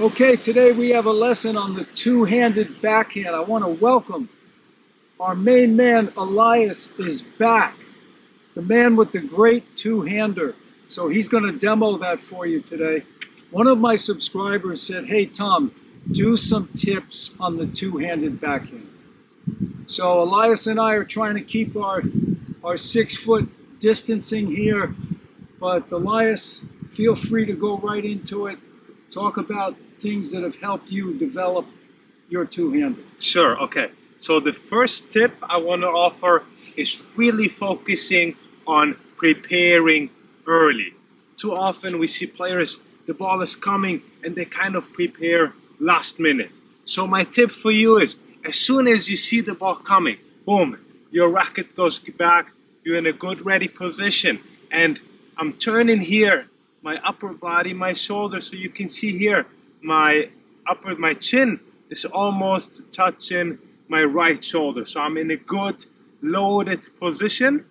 Okay, today we have a lesson on the two-handed backhand. I want to welcome our main man, Elias, is back. The man with the great two-hander. So he's going to demo that for you today. One of my subscribers said, hey, Tom, do some tips on the two-handed backhand. So Elias and I are trying to keep our, our six-foot distancing here. But Elias, feel free to go right into it. Talk about things that have helped you develop your two-handed. Sure, okay. So the first tip I want to offer is really focusing on preparing early. Too often we see players, the ball is coming and they kind of prepare last minute. So my tip for you is as soon as you see the ball coming, boom, your racket goes back, you're in a good ready position. And I'm turning here, my upper body, my shoulder, so you can see here, my upper, my chin is almost touching my right shoulder. So I'm in a good loaded position.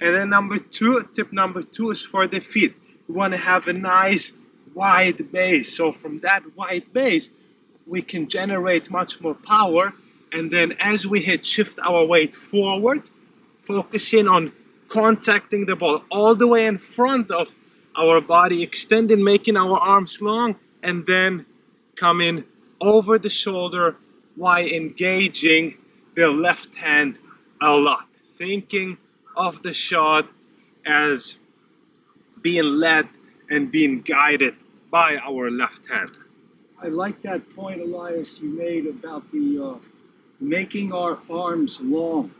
And then number two, tip number two is for the feet. We want to have a nice wide base. So from that wide base, we can generate much more power. And then as we hit, shift our weight forward, focusing on contacting the ball all the way in front of our body, extending, making our arms long, and then coming over the shoulder while engaging the left hand a lot. Thinking of the shot as being led and being guided by our left hand. I like that point, Elias, you made about the uh, making our arms long.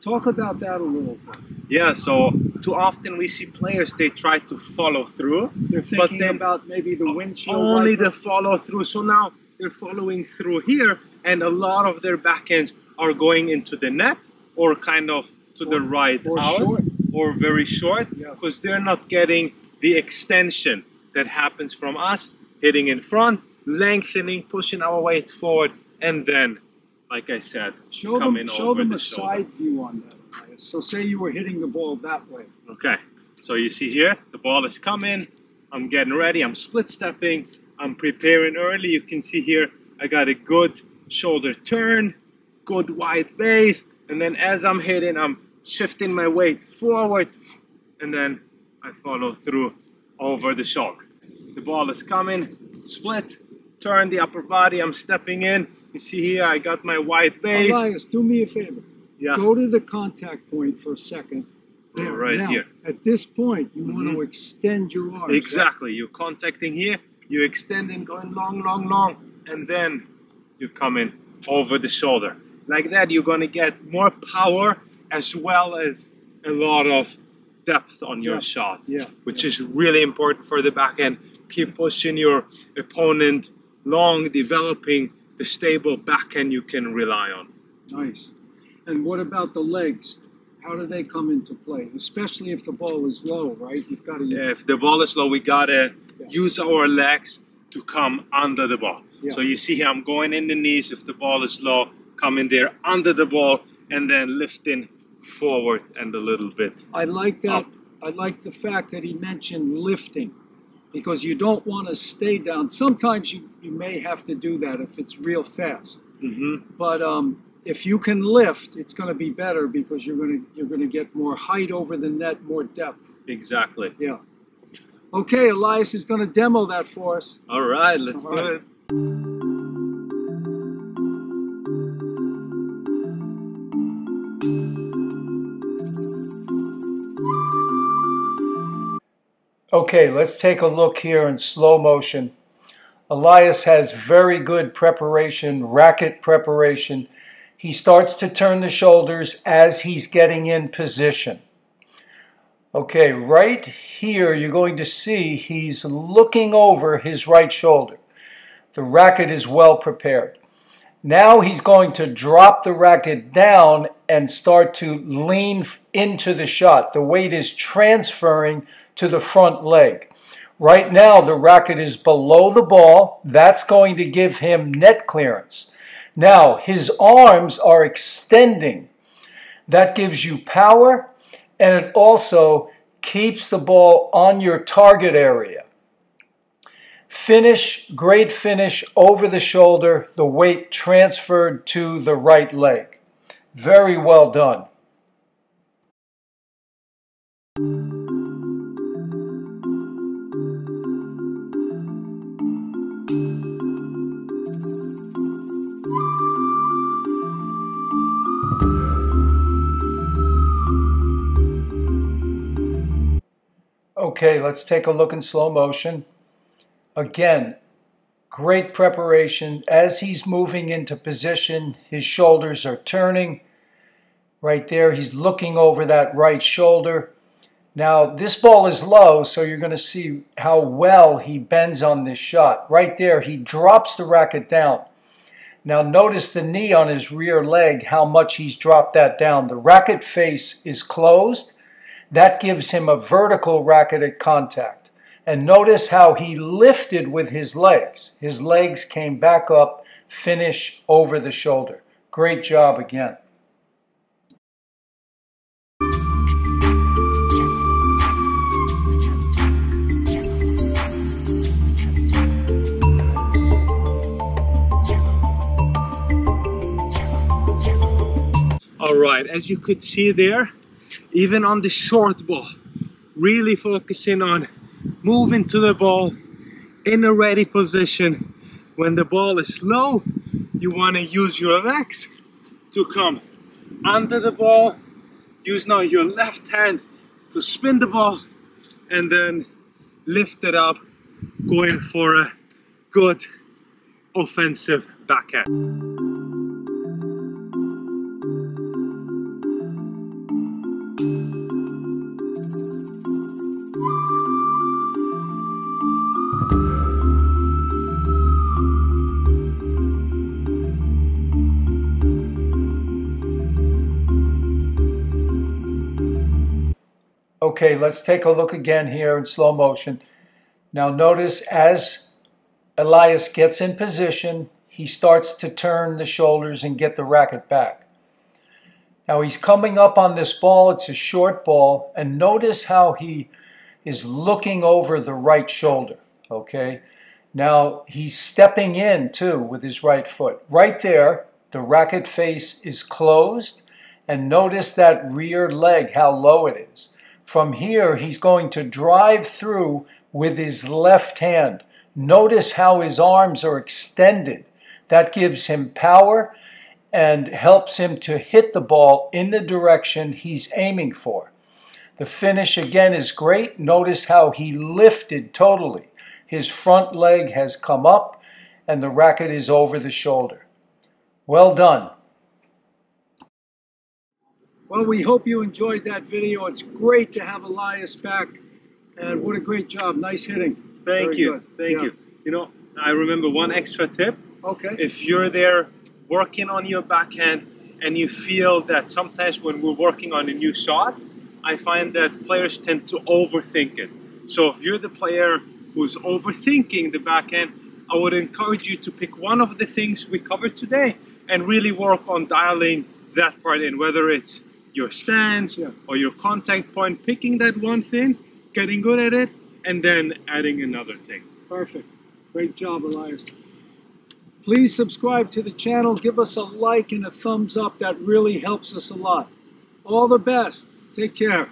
Talk about that a little bit. Yeah, so too often we see players they try to follow through. They're thinking then about maybe the windshield. Only wiper. the follow through. So now they're following through here, and a lot of their backhands are going into the net or kind of to the right or out short. or very short Yeah. because they're not getting the extension that happens from us hitting in front, lengthening, pushing our weight forward, and then, like I said, Show coming them, show over them the a shoulder. side view on that. So say you were hitting the ball that way. Okay, so you see here, the ball is coming. I'm getting ready. I'm split stepping. I'm preparing early. You can see here, I got a good shoulder turn, good wide base. And then as I'm hitting, I'm shifting my weight forward. And then I follow through over the shoulder. The ball is coming, split, turn the upper body. I'm stepping in. You see here, I got my wide base. Elias, do me a favor. Yeah. Go to the contact point for a second. There, Right now, here. At this point, you want Mhm. to extend your arms. Exactly. You're contacting here, you're extending, going long, long, long, and then you're coming over the shoulder. Like that, you're going to get more power as well as a lot of depth on your Depth, shot, yeah, which is really important for the backhand. Keep pushing your opponent long, developing the stable backhand you can rely on. Nice. And what about the legs? How do they come into play? Especially if the ball is low, right? You've got to. If the ball is low, we gotta Yeah. use our legs to come under the ball. Yeah. So you see here, I'm going in the knees. If the ball is low, come in there under the ball, and then lifting forward and a little bit. I like that. Up. I like the fact that he mentioned lifting, because you don't want to stay down. Sometimes you, you may have to do that if it's real fast. hmm But um, if you can lift, it's going to be better because you're going to you're going to get more height over the net, more depth. Exactly. Yeah. Okay, Elias is going to demo that for us. All right, let's All do right. it. Okay, let's take a look here in slow motion. Elias has very good preparation, racket preparation. He starts to turn the shoulders as he's getting in position. Okay, right here you're going to see he's looking over his right shoulder. The racket is well prepared. Now he's going to drop the racket down and start to lean into the shot. The weight is transferring to the front leg. Right now, the racket is below the ball. That's going to give him net clearance. Now, his arms are extending. That gives you power and it also keeps the ball on your target area. Finish, great finish over the shoulder, the weight transferred to the right leg. Very well done. Okay, let's take a look in slow motion. Again, great preparation. As he's moving into position, his shoulders are turning. Right there, he's looking over that right shoulder. Now, this ball is low, so you're going to see how well he bends on this shot. Right there, he drops the racket down. Now, notice the knee on his rear leg, how much he's dropped that down. The racket face is closed, that gives him a vertical racketed contact. And notice how he lifted with his legs. His legs came back up, finish over the shoulder. Great job again. All right, as you could see there, even on the short ball, really focusing on moving to the ball in a ready position. When the ball is low, you want to use your legs to come under the ball. Use now your left hand to spin the ball and then lift it up, going for a good offensive backhand. Okay, let's take a look again here in slow motion. Now notice as Elias gets in position, he starts to turn the shoulders and get the racket back. Now he's coming up on this ball, it's a short ball, and notice how he is looking over the right shoulder, okay? Now he's stepping in too with his right foot. Right there, the racket face is closed, and notice that rear leg, how low it is. From here, he's going to drive through with his left hand. Notice how his arms are extended. That gives him power and helps him to hit the ball in the direction he's aiming for. The finish again is great. Notice how he lifted totally. His front leg has come up and the racket is over the shoulder. Well done. Well, we hope you enjoyed that video. It's great to have Elias back. And what a great job. Nice hitting. Thank Very you. good. Thank Yeah. you. You know, I remember one extra tip. Okay. If you're there working on your backhand and you feel that sometimes when we're working on a new shot, I find that players tend to overthink it. So if you're the player who's overthinking the backhand, I would encourage you to pick one of the things we covered today and really work on dialing that part in, whether it's your stance Yeah. or your contact point, picking that one thing, getting good at it, and then adding another thing. Perfect. Great job, Elias. Please subscribe to the channel. Give us a like and a thumbs up. That really helps us a lot. All the best. Take care.